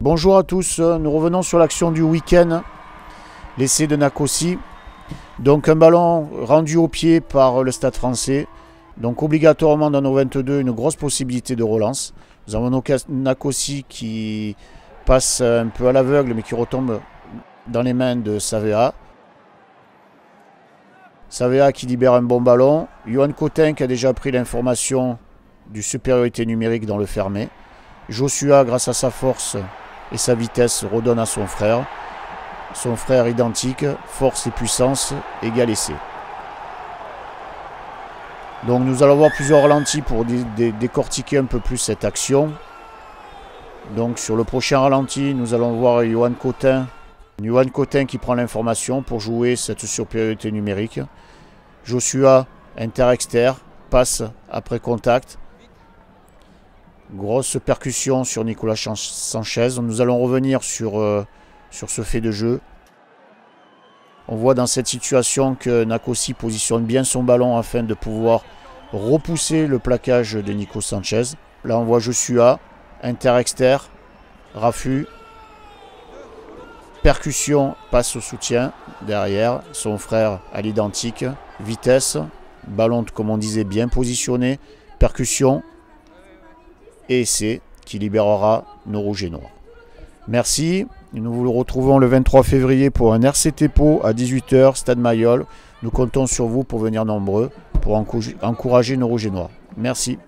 Bonjour à tous, nous revenons sur l'action du week-end, l'essai de Nakosi. Donc un ballon rendu au pied par le Stade français. Donc obligatoirement dans nos 22 une grosse possibilité de relance. Nous avons Nakosi qui passe un peu à l'aveugle mais qui retombe dans les mains de Savea. Savea qui libère un bon ballon. Johan Cotin qui a déjà pris l'information du supériorité numérique dans le fermé. Joshua grâce à sa force et sa vitesse redonne à son frère. Son frère identique, force et puissance, égal essai. Donc nous allons voir plusieurs ralentis pour décortiquer un peu plus cette action. Donc sur le prochain ralenti, nous allons voir Johan Cotin. Cotin qui prend l'information pour jouer cette supériorité numérique. Joshua inter-exter, passe après contact. Grosse percussion sur Nicolas Sanchez. Nous allons revenir sur, euh, sur ce fait de jeu. On voit dans cette situation que Nakosi positionne bien son ballon afin de pouvoir repousser le plaquage de Nico Sanchez. Là on voit Joshua, inter-exter, Rafu, percussion, passe au soutien derrière, son frère à l'identique, vitesse, ballon comme on disait bien positionné, percussion, et c'est qui libérera nos rouges et noirs. Merci. Nous vous retrouvons le 23 février pour un RCT Po à 18h, Stade Mayol. Nous comptons sur vous pour venir nombreux pour encourager nos rouges et noirs. Merci.